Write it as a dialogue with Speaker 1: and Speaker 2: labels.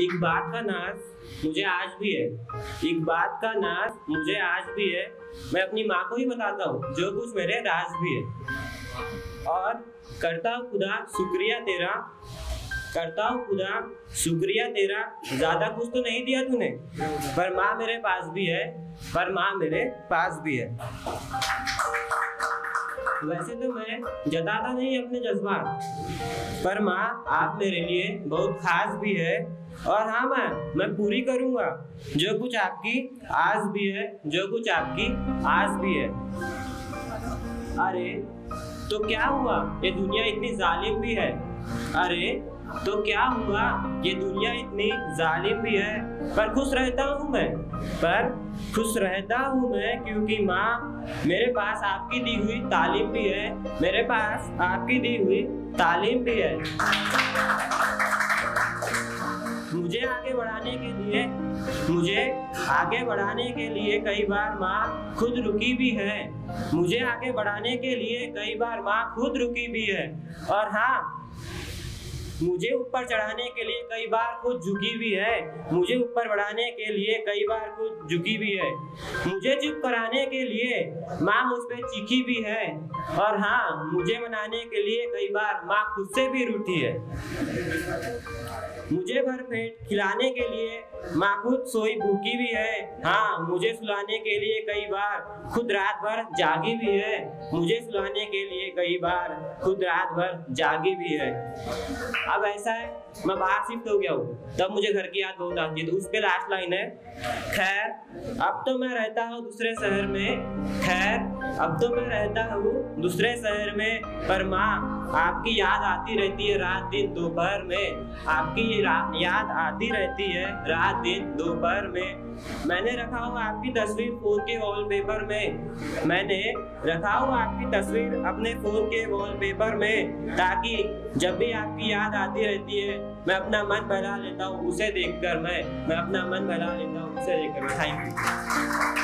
Speaker 1: एक बात का नाज मुझे आज भी है। एक बात का नाज मुझे आज भी है। मैं अपनी माँ को ही बताता हूँ, जो कुछ मेरे राज भी है। और करता हूँ खुदा, शुक्रिया तेरा। करता हूँ खुदा, शुक्रिया तेरा। ज़्यादा कुछ तो नहीं दिया तूने। पर माँ मेरे पास भी है। पर माँ मेरे पास भी है। वैसे तो मैं जताता नहीं अपने जज्बात, पर माँ आप मेरे लिए बहुत खास भी है। और हाँ माँ, मैं पूरी करूँगा। जो कुछ आपकी आज भी है, जो कुछ आपकी आज भी है। अरे तो क्या हुआ? ये दुनिया इतनी जालिम भी है। अरे तो क्या हुआ? ये दुनिया इतनी जालिम भी है। पर खुश रहता हूँ मैं। पर खुश रहता हूँ मैं क्योंकि माँ, मेरे पास आपकी दी हुई तालीम भी है। मेरे पास आपकी दी हुई तालीम भी है। मुझे आगे बढ़ाने के लिए, मुझे आगे बढ़ाने के लिए कई बार माँ खुद रुकी भी है। मुझे आगे बढ़ाने के लिए कई बार माँ खुद रुकी भी है। और हाँ मुझे ऊपर चढ़ाने के लिए कई बार खुद झुकी भी है। मुझे ऊपर बढ़ाने के लिए कई बार खुद झुकी भी है। मुझे चुप कराने के लिए माँ मुझ पर चीखी भी है। और हाँ मुझे मनाने के लिए कई बार माँ खुद से भी रूठी है। मुझे भर पेट खिलाने के लिए माँ खुद सोई भूखी भी है। हाँ मुझे सुलाने के लिए कई बार खुद रात भर जागी भी है। मुझे सुलाने के लिए कई बार खुद रात भर जागी भी है। अब ऐसा है, मैं बाहर शिफ्ट हो गया हूँ। तब मुझे घर की याद बहुत आती है। तो उस पे लास्ट लाइन है, खैर, अब तो मैं रहता हूँ दूसरे शहर में। खैर, अब तो मैं रहता हूँ दूसरे शहर में। पर माँ, आपकी याद आती रहती है रात दिन दोपहर में। आपकी याद आती रहती है रात दिन दोपहर में। मैंने रखा हुआ आपकी तस्वीर फ़ोन के वॉलपेपर में। मैंने रखा हुआ आपकी तस्वीर अपने फ़ोन के वॉलपेपर में, ताकि जब भी आपकी याद आती रहती है। मैं अपना मन बहला लेता हूँ उसे देखकर, मैं मैं अपना मन बहला लेता हूँ उसे देखकर। Thank you